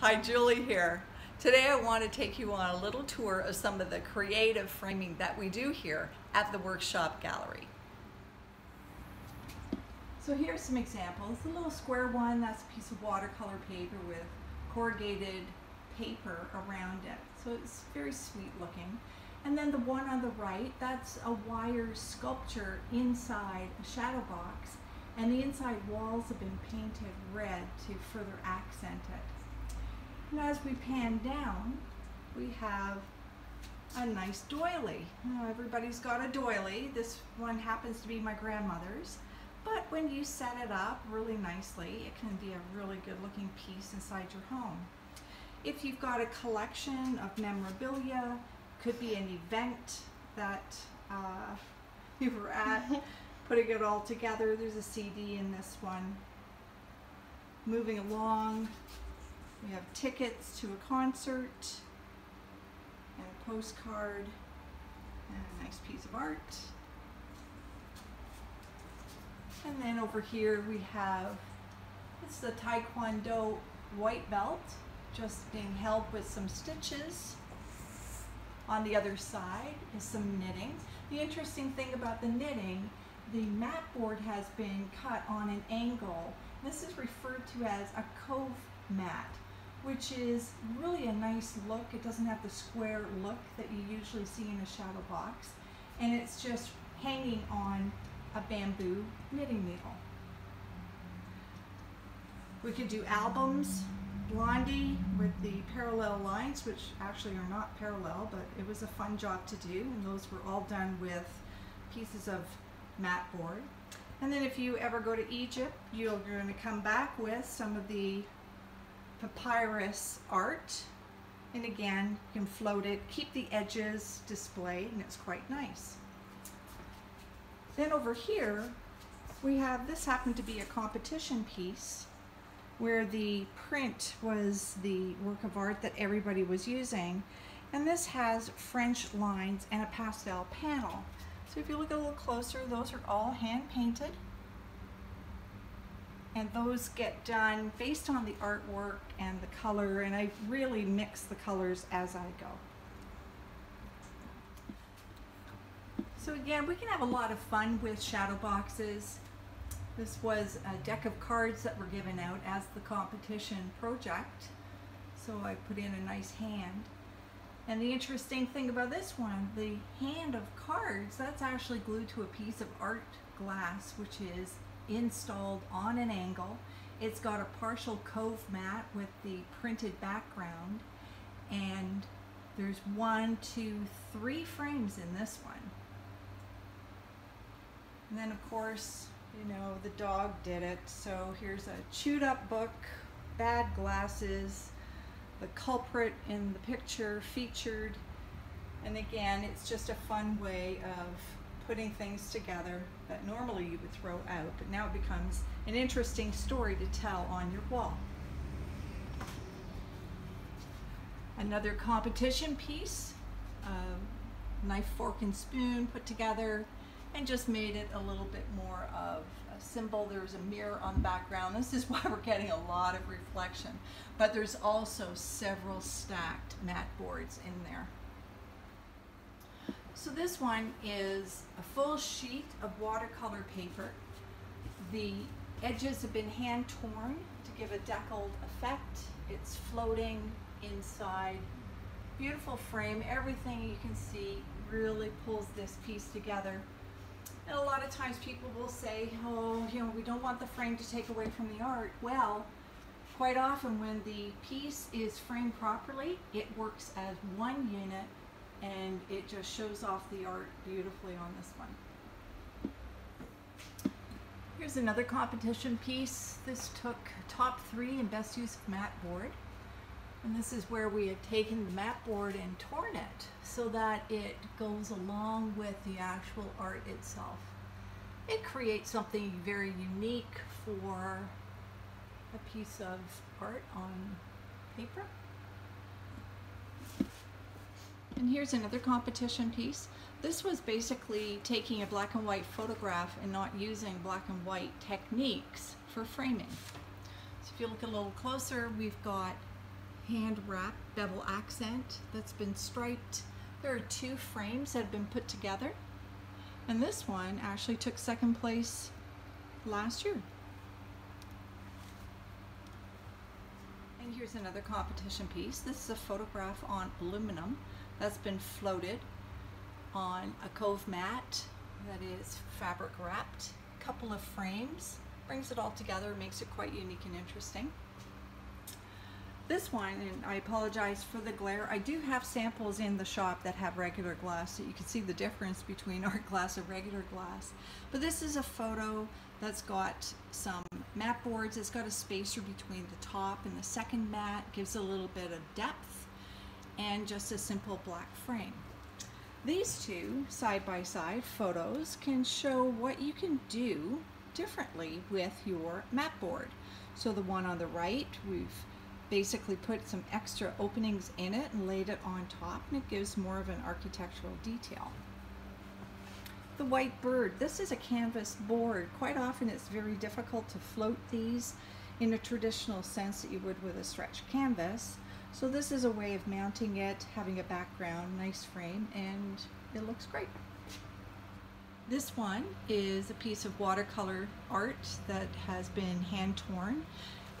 Hi, Julie here. Today I want to take you on a little tour of some of the creative framing that we do here at the Workshop Gallery. So here's some examples. The little square one, that's a piece of watercolor paper with corrugated paper around it. So it's very sweet looking. And then the one on the right, that's a wire sculpture inside a shadow box. And the inside walls have been painted red to further accent it. And as we pan down, we have a nice doily. Now, everybody's got a doily. This one happens to be my grandmother's. But when you set it up really nicely, it can be a really good looking piece inside your home. If you've got a collection of memorabilia, could be an event that uh, you were at, putting it all together. There's a CD in this one. Moving along, we have tickets to a concert and a postcard and a nice piece of art. And then over here we have, it's the Taekwondo white belt, just being held with some stitches. On the other side is some knitting. The interesting thing about the knitting, the mat board has been cut on an angle. This is referred to as a cove mat which is really a nice look. It doesn't have the square look that you usually see in a shadow box. And it's just hanging on a bamboo knitting needle. We could do albums, Blondie with the parallel lines, which actually are not parallel, but it was a fun job to do. And those were all done with pieces of mat board. And then if you ever go to Egypt, you're going to come back with some of the papyrus art. And again, you can float it, keep the edges displayed, and it's quite nice. Then over here, we have, this happened to be a competition piece where the print was the work of art that everybody was using. And this has French lines and a pastel panel. So if you look a little closer, those are all hand painted and those get done based on the artwork and the color and I really mix the colors as I go. So again, we can have a lot of fun with shadow boxes. This was a deck of cards that were given out as the competition project. So I put in a nice hand. And the interesting thing about this one, the hand of cards, that's actually glued to a piece of art glass, which is installed on an angle. It's got a partial cove mat with the printed background and there's one, two, three frames in this one. And then of course, you know, the dog did it. So here's a chewed up book, bad glasses, the culprit in the picture featured. And again, it's just a fun way of putting things together that normally you would throw out, but now it becomes an interesting story to tell on your wall. Another competition piece, uh, knife, fork, and spoon put together and just made it a little bit more of a symbol. There's a mirror on the background. This is why we're getting a lot of reflection. But there's also several stacked mat boards in there. So this one is a full sheet of watercolor paper. The edges have been hand torn to give a deckled effect. It's floating inside. Beautiful frame. Everything you can see really pulls this piece together. And a lot of times people will say, oh, you know, we don't want the frame to take away from the art. Well, quite often when the piece is framed properly, it works as one unit and it just shows off the art beautifully on this one. Here's another competition piece. This took top three in best use of mat board. And this is where we have taken the mat board and torn it so that it goes along with the actual art itself. It creates something very unique for a piece of art on paper. And here's another competition piece. This was basically taking a black and white photograph and not using black and white techniques for framing. So if you look a little closer, we've got hand wrapped bevel accent that's been striped. There are two frames that have been put together. And this one actually took second place last year. And here's another competition piece. This is a photograph on aluminum that's been floated on a cove mat that is fabric wrapped. Couple of frames, brings it all together, makes it quite unique and interesting. This one, and I apologize for the glare, I do have samples in the shop that have regular glass so you can see the difference between art glass and regular glass. But this is a photo that's got some mat boards, it's got a spacer between the top and the second mat, gives a little bit of depth, and just a simple black frame. These two side by side photos can show what you can do differently with your mat board. So the one on the right, we've basically put some extra openings in it and laid it on top and it gives more of an architectural detail. The white bird, this is a canvas board. Quite often it's very difficult to float these in a traditional sense that you would with a stretch canvas. So this is a way of mounting it, having a background, nice frame, and it looks great. This one is a piece of watercolor art that has been hand torn.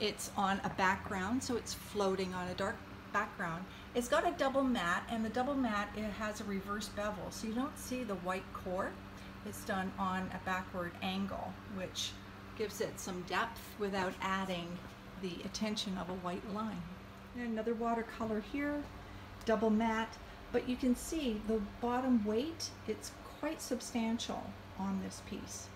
It's on a background, so it's floating on a dark background. It's got a double mat, and the double mat it has a reverse bevel, so you don't see the white core. It's done on a backward angle, which gives it some depth without adding the attention of a white line. And another watercolor here, double mat, but you can see the bottom weight, it's quite substantial on this piece.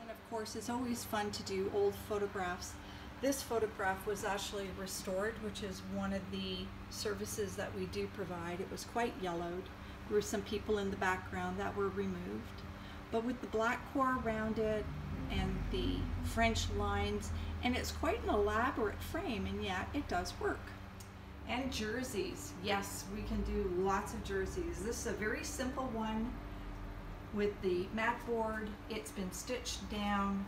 And of course, it's always fun to do old photographs this photograph was actually restored, which is one of the services that we do provide. It was quite yellowed. There were some people in the background that were removed. But with the black core around it and the French lines, and it's quite an elaborate frame, and yet it does work. And jerseys. Yes, we can do lots of jerseys. This is a very simple one with the mat board. It's been stitched down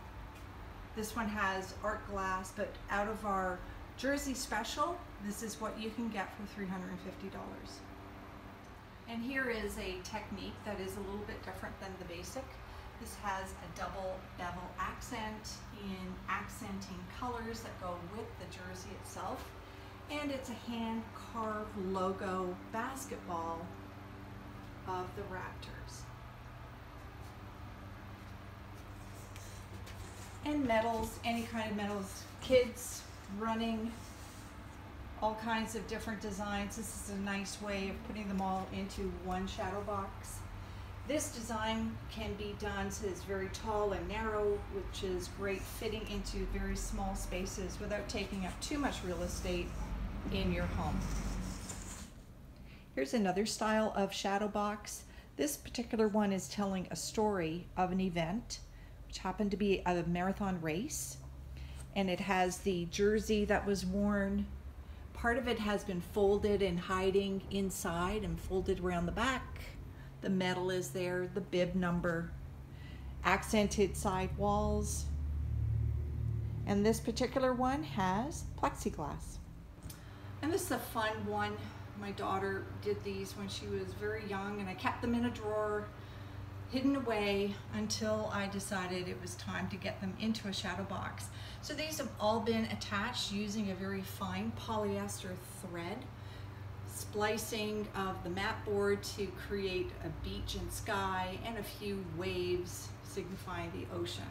this one has art glass, but out of our Jersey special, this is what you can get for $350. And here is a technique that is a little bit different than the basic. This has a double bevel accent in accenting colors that go with the jersey itself. And it's a hand carved logo basketball of the Raptors. and medals, any kind of medals, kids running, all kinds of different designs. This is a nice way of putting them all into one shadow box. This design can be done so it's very tall and narrow, which is great fitting into very small spaces without taking up too much real estate in your home. Here's another style of shadow box. This particular one is telling a story of an event which happened to be a marathon race. And it has the jersey that was worn. Part of it has been folded and hiding inside and folded around the back. The medal is there, the bib number, accented side walls. And this particular one has plexiglass. And this is a fun one. My daughter did these when she was very young and I kept them in a drawer hidden away until I decided it was time to get them into a shadow box. So these have all been attached using a very fine polyester thread, splicing of the mat board to create a beach and sky and a few waves signifying the ocean.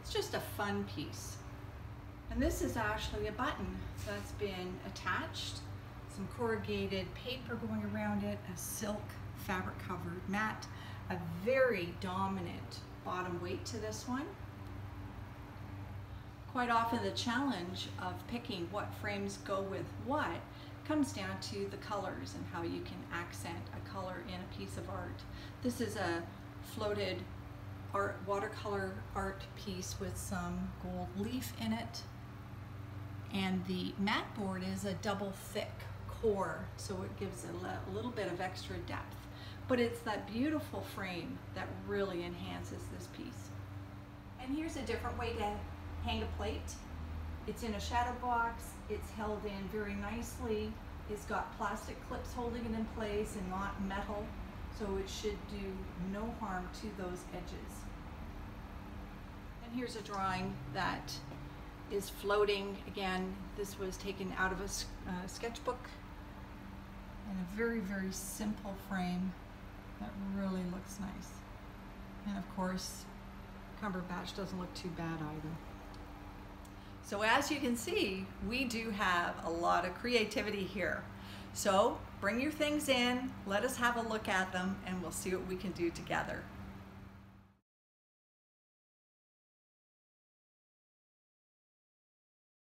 It's just a fun piece. And this is actually a button that's been attached, some corrugated paper going around it, a silk fabric covered mat, a very dominant bottom weight to this one. Quite often the challenge of picking what frames go with what comes down to the colors and how you can accent a color in a piece of art. This is a floated art watercolor art piece with some gold leaf in it. And the mat board is a double thick core, so it gives a little bit of extra depth but it's that beautiful frame that really enhances this piece. And here's a different way to hang a plate. It's in a shadow box, it's held in very nicely, it's got plastic clips holding it in place and not metal, so it should do no harm to those edges. And here's a drawing that is floating. Again, this was taken out of a uh, sketchbook in a very, very simple frame that really looks nice. And of course, Cumberbatch doesn't look too bad either. So as you can see, we do have a lot of creativity here. So bring your things in, let us have a look at them, and we'll see what we can do together.